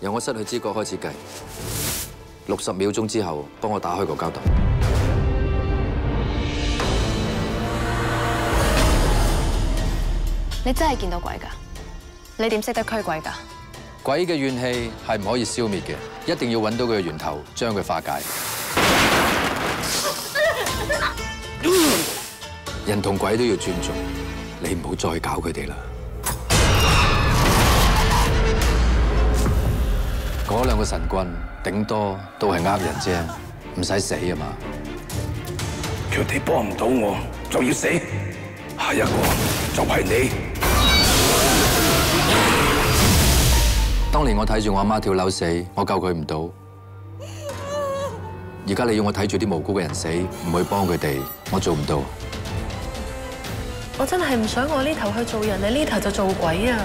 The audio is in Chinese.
由我失去知觉开始计，六十秒钟之后，帮我打开个胶袋。你真系见到鬼噶？你点识得驱鬼噶？鬼嘅怨气系唔可以消灭嘅，一定要揾到佢嘅源头，将佢化解。人同鬼都要尊重，你唔好再搞佢哋啦。个神棍顶多都系呃人啫，唔使死啊嘛。若你帮唔到我，就要死。下一个就系你。当年我睇住我阿妈跳楼死，我救佢唔到。而家你要我睇住啲无辜嘅人死，唔去帮佢哋，我做唔到。我真系唔想我呢头去做人，你呢头就做鬼啊！